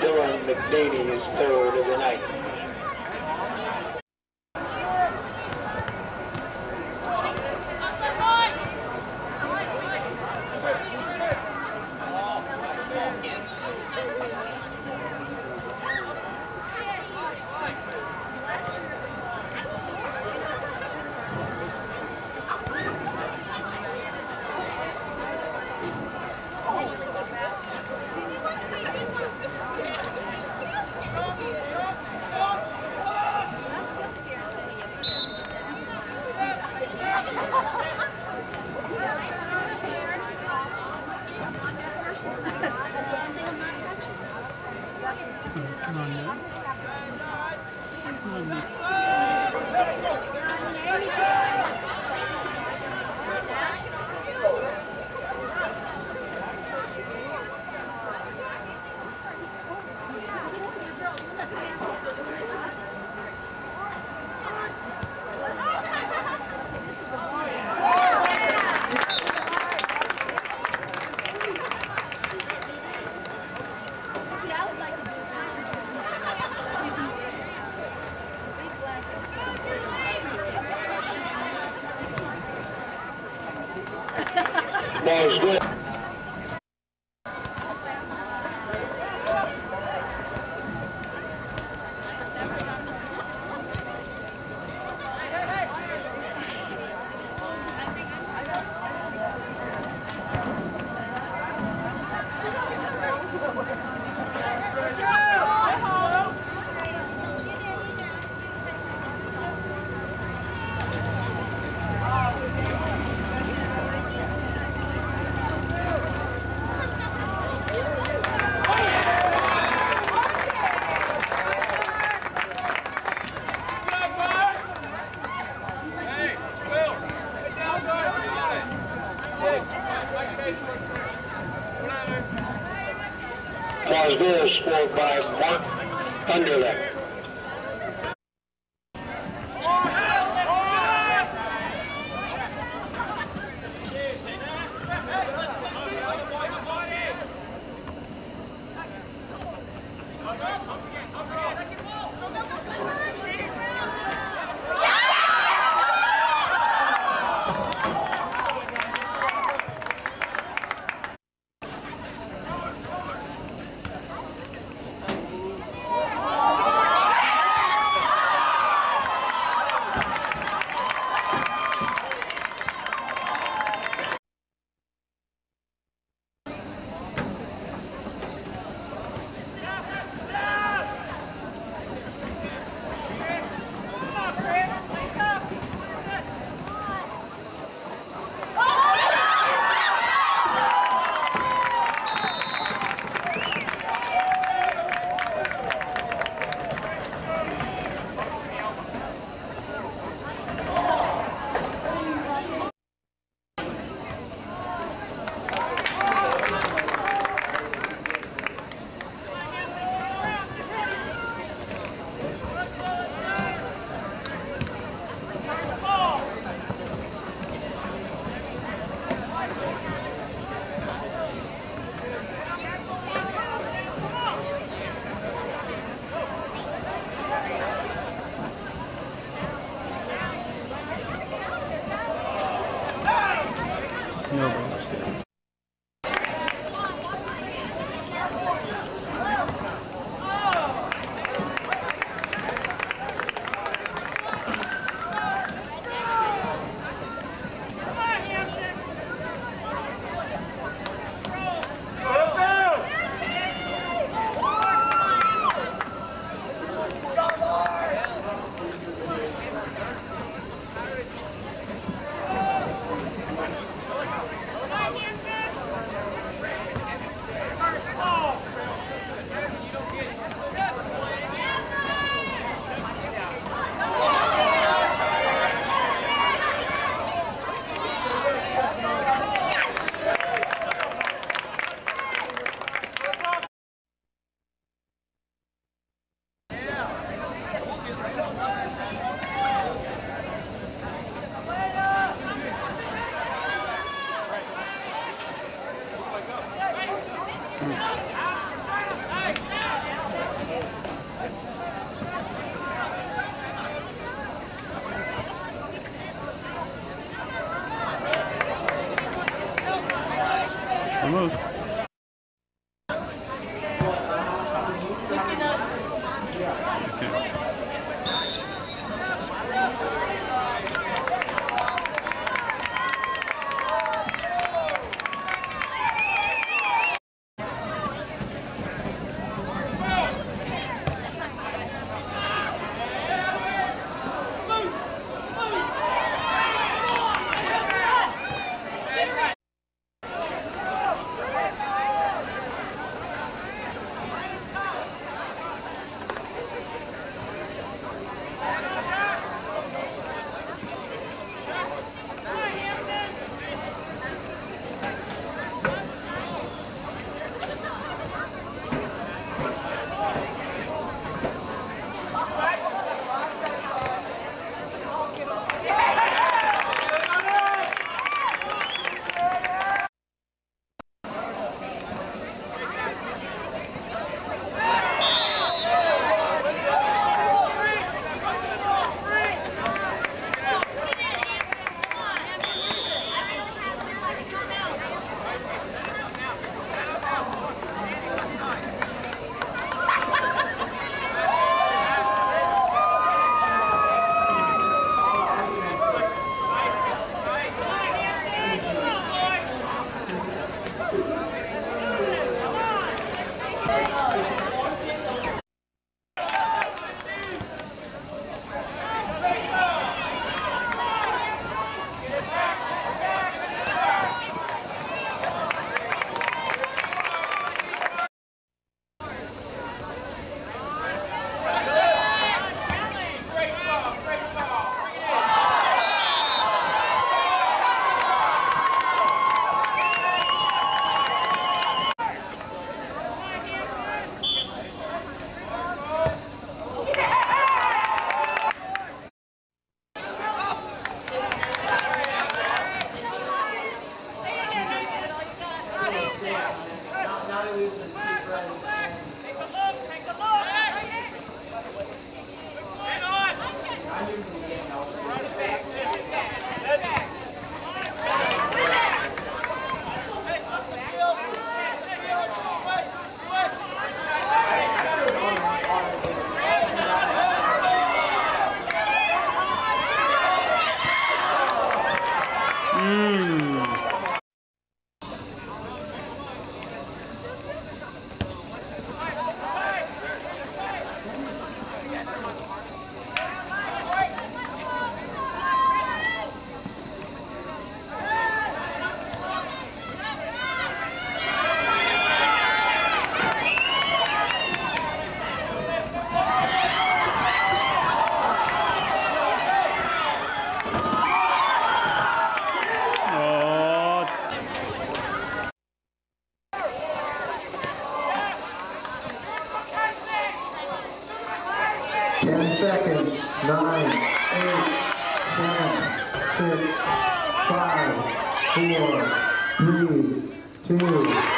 Dylan McNany his third of the night. for by Marc Funderlich. 10 seconds, 9, 8, 7, 6, 5, 4, 3, 2,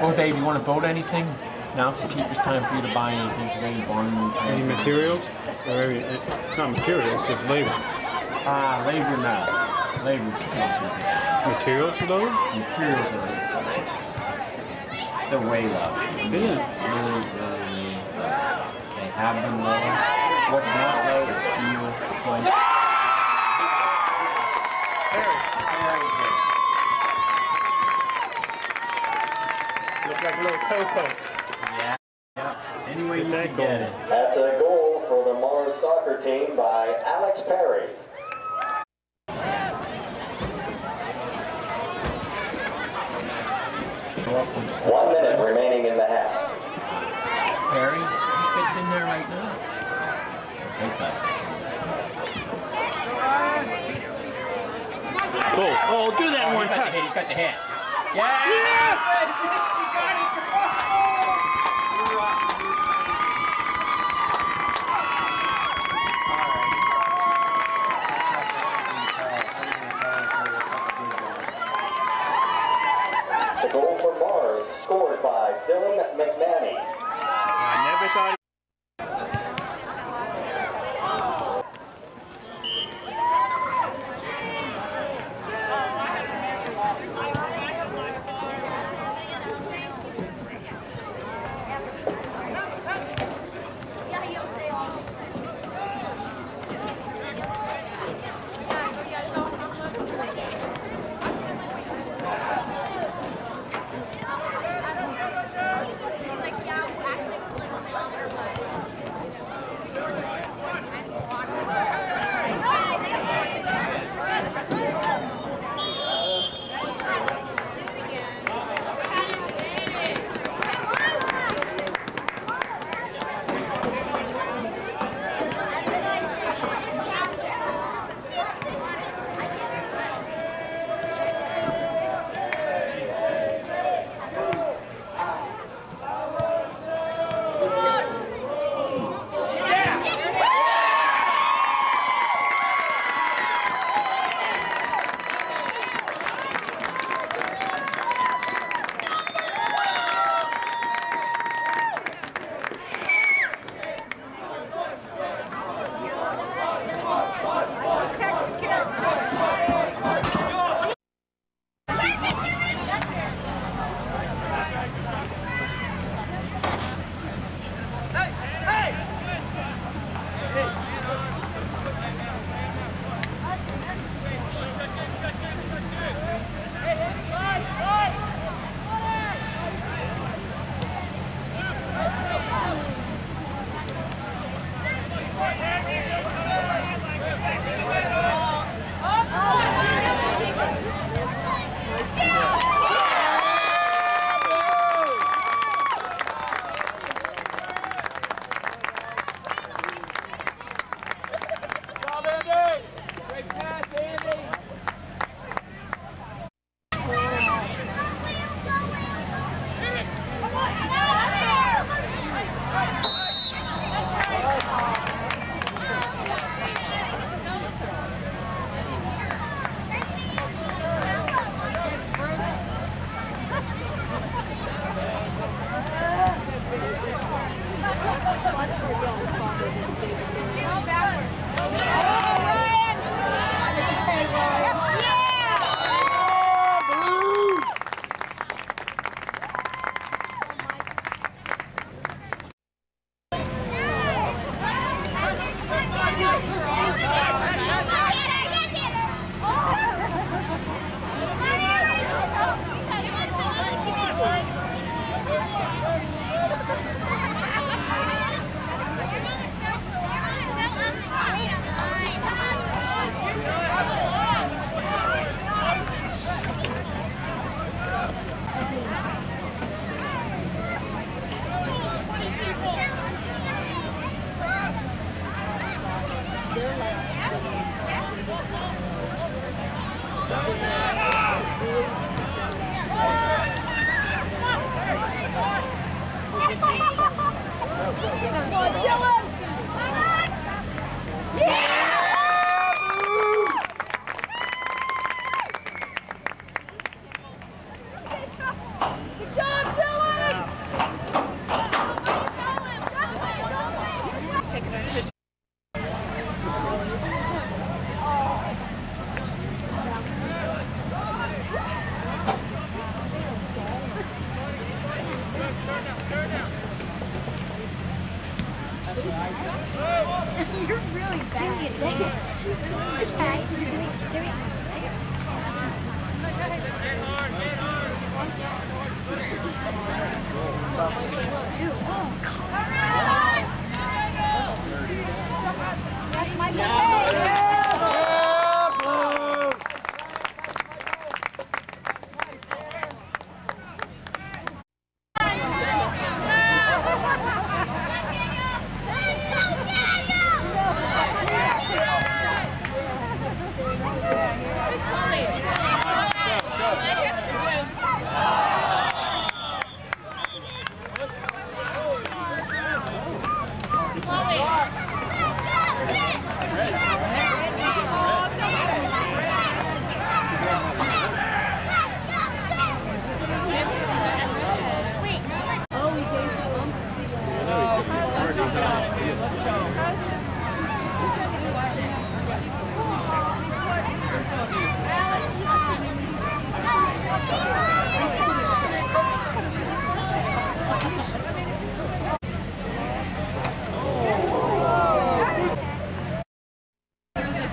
Well, Dave, you want to build anything? Now's the cheapest time for you to buy anything today. Barn Any materials? Or any, eh, not materials, just labor. Ah, labor now. Labor's tough. Materials for those? Materials are they're way low. Really, really, really low. They have been low. What's not low is steel, plate. Look like a little cocoa. Yeah. Yep. Any way you Get that can get it. That's a goal for the Mars soccer team by Alex Perri. Go up with One minute remaining in the half. Perri. He fits in there right now. Take that. Cool. Oh, do that oh, one He's got the hit. Yes! The goal for Mars scored by Dylan McNany.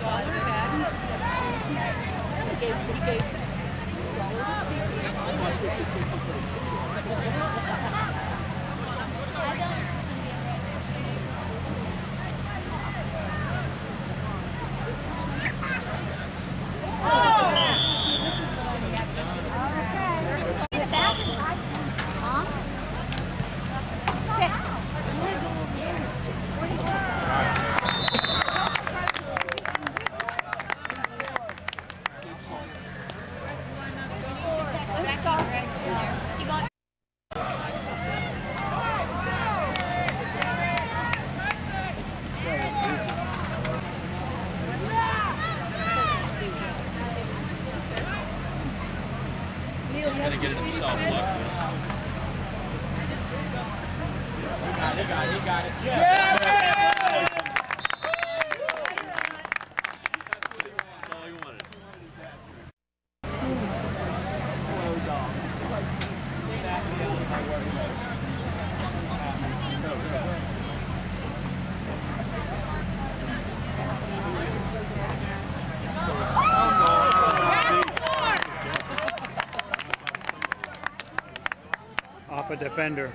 dollar bag of two. He gave, he gave dollar to Cynthia. I don't fender.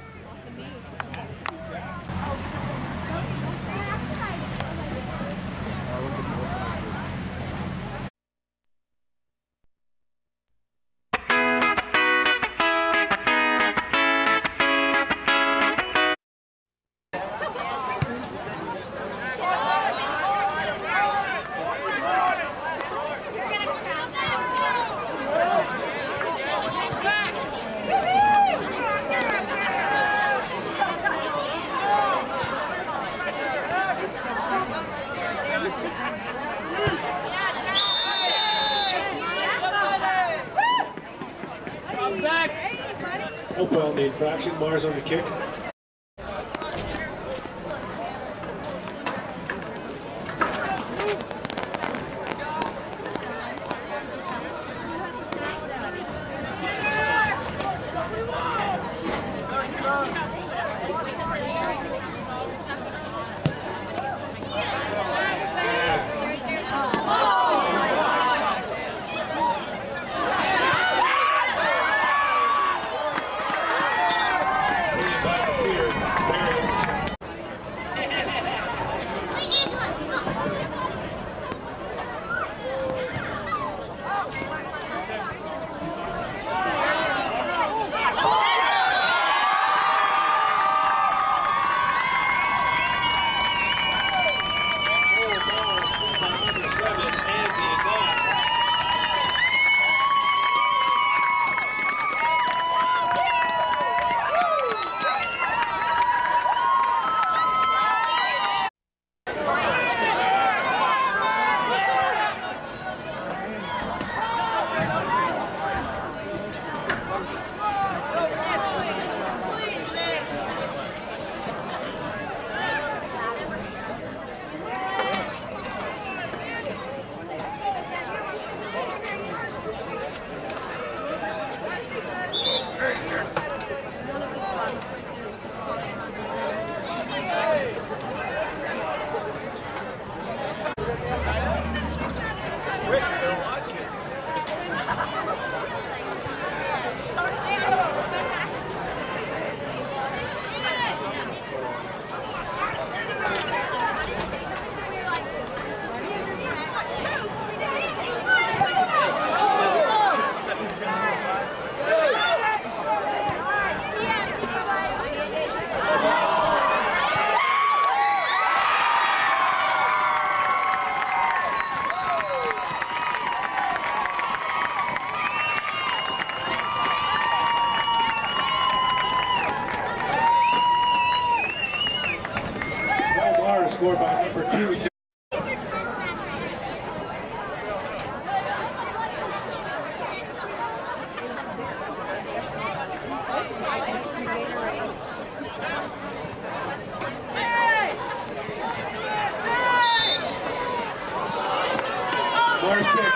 well, the infraction, Mars on the kick. first pick.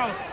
Girls.